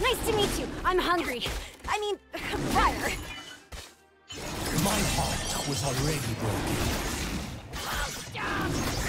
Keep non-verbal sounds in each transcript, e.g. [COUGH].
Nice to meet you. I'm hungry. I mean, [LAUGHS] fire. My heart was already broken. Oh,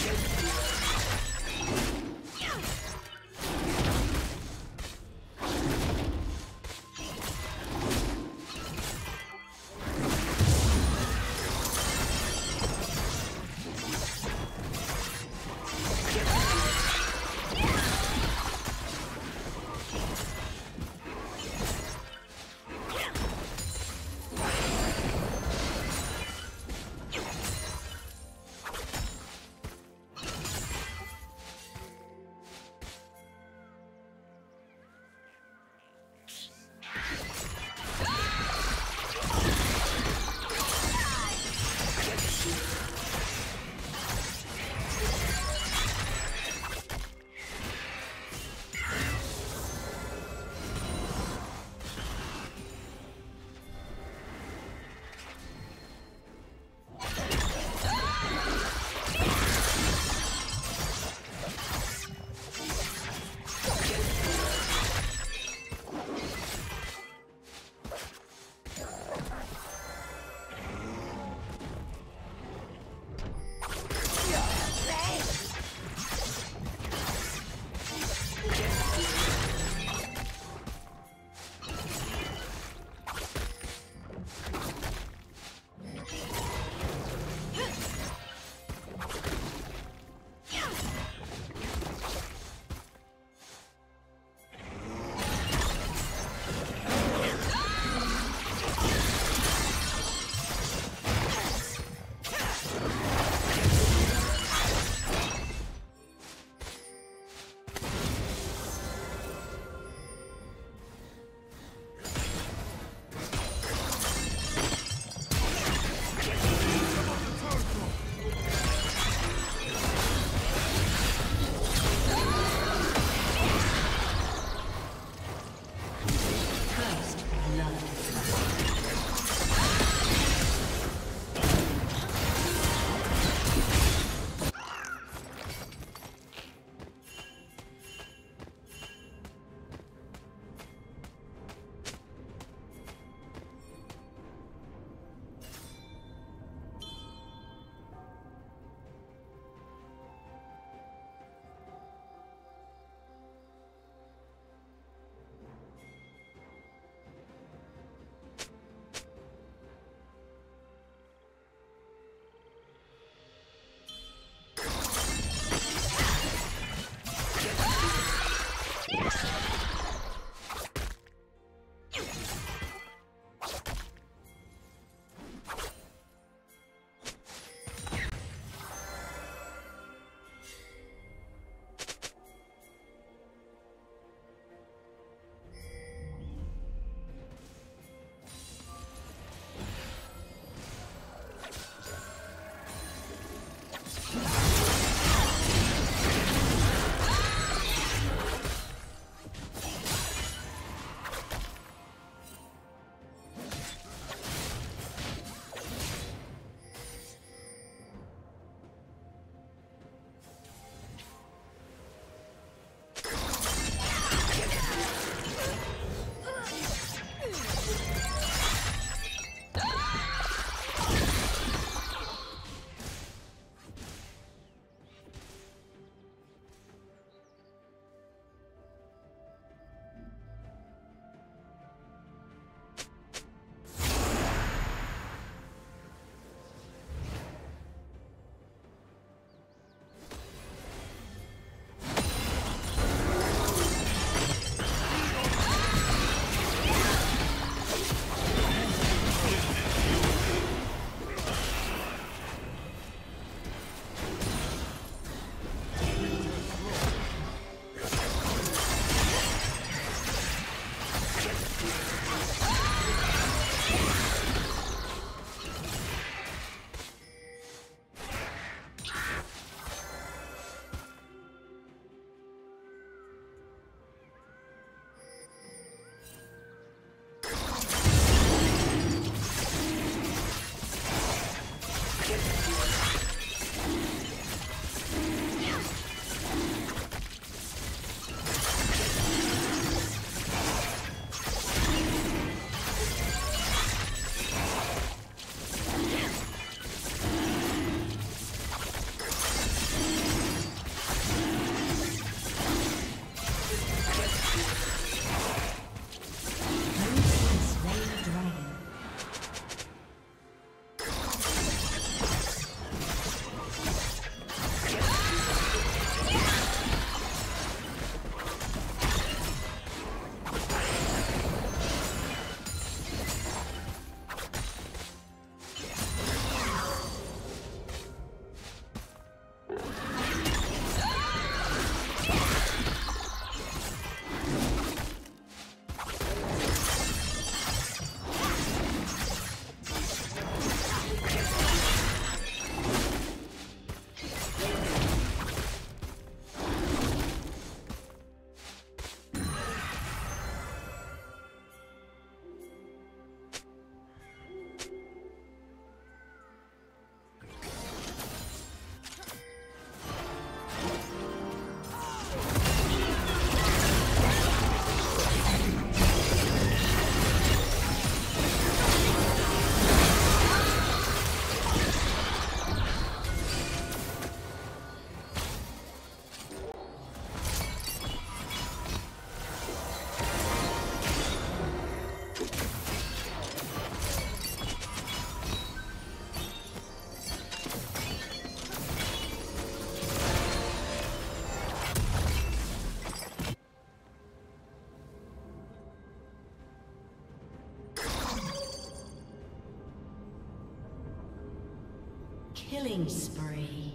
Killing spree.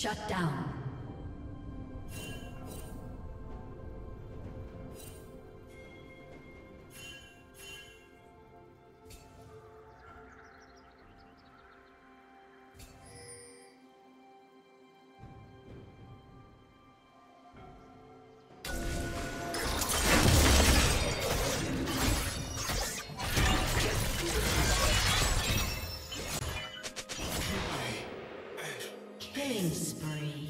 Shut down. Killing spree.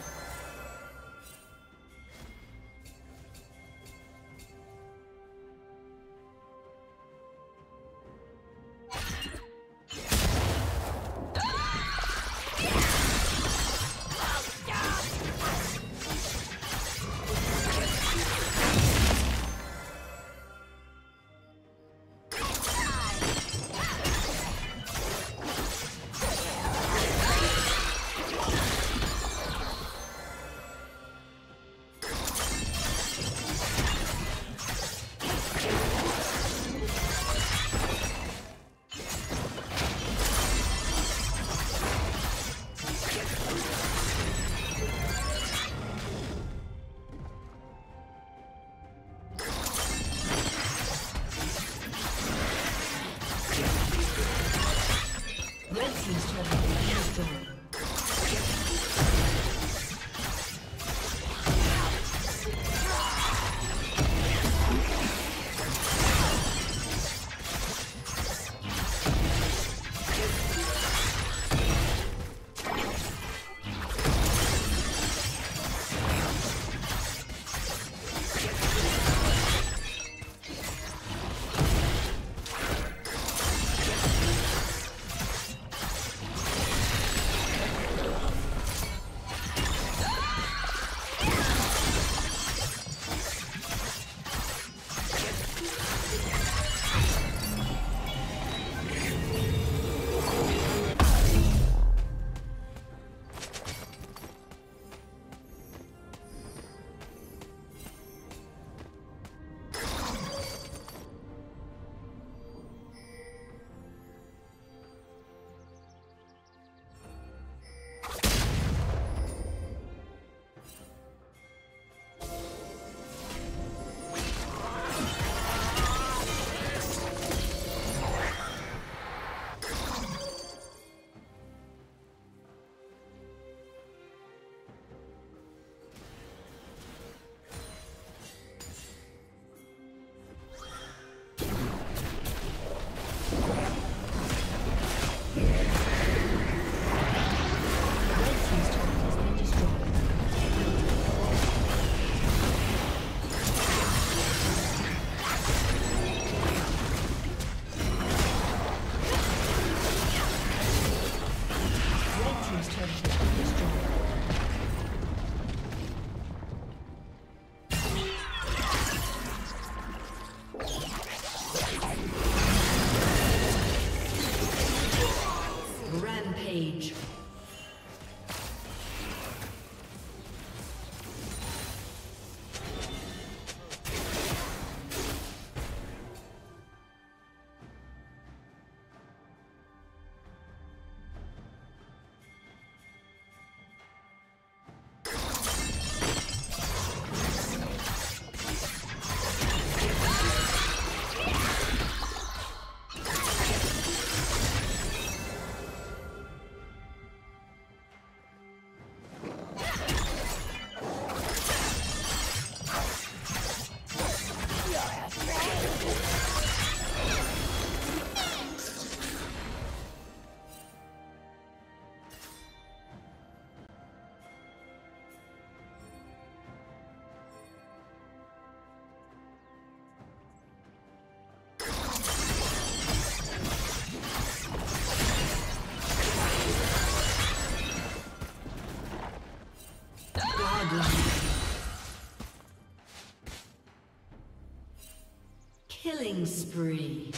spree.